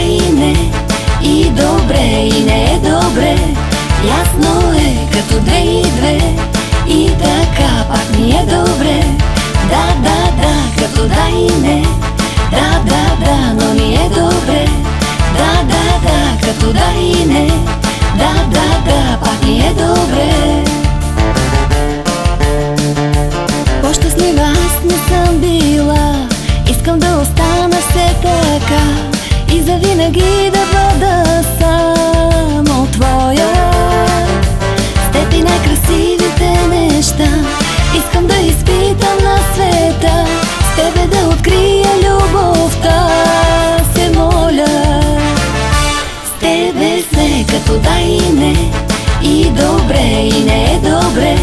и не И добре и не е добре. Ясно е като две и две. И така пак ми е добре. Да, да, да, като да и добре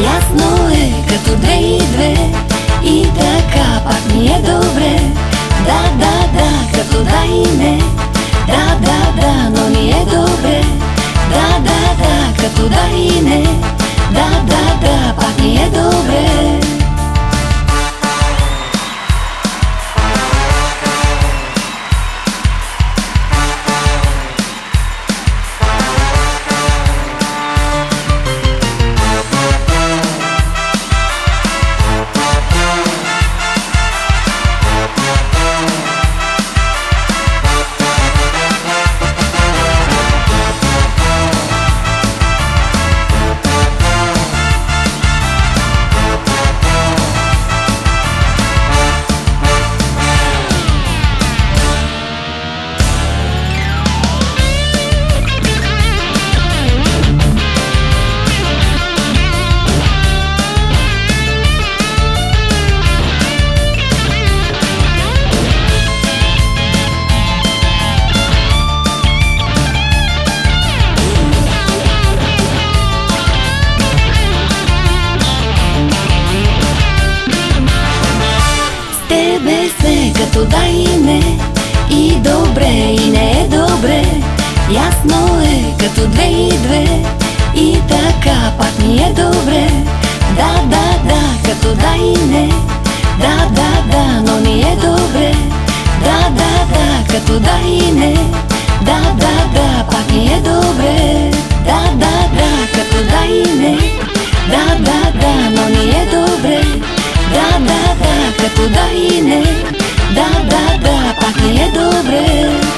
Ясно е като две и две. И така пак ми е добре. Да, да, да, като да и не Да, да, да, но ми е добре. Да, да, да, като да и не Да, да, да, пак ми е добре небесе, като да и не, и добре, и не е добре. Ясно е, като две и две, и така пак ни е добре. Да, да, да, като да и не, как-то туда и не Да, да, да, пока я добрый